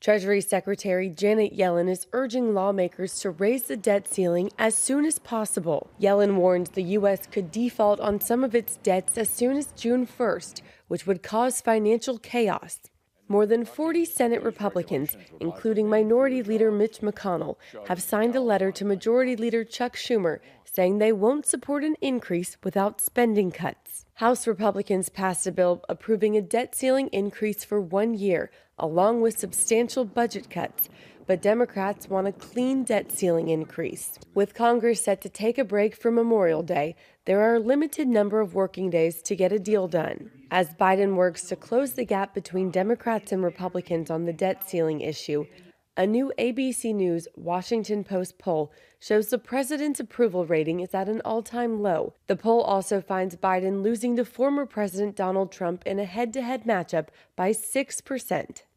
Treasury Secretary Janet Yellen is urging lawmakers to raise the debt ceiling as soon as possible. Yellen warns the U.S. could default on some of its debts as soon as June 1st, which would cause financial chaos. More than 40 Senate Republicans, including Minority Leader Mitch McConnell, have signed a letter to Majority Leader Chuck Schumer saying they won't support an increase without spending cuts. House Republicans passed a bill approving a debt ceiling increase for one year, along with substantial budget cuts. But Democrats want a clean debt ceiling increase. With Congress set to take a break for Memorial Day, there are a limited number of working days to get a deal done. As Biden works to close the gap between Democrats and Republicans on the debt ceiling issue, a new ABC News Washington Post poll shows the president's approval rating is at an all time low. The poll also finds Biden losing to former President Donald Trump in a head to head matchup by 6%.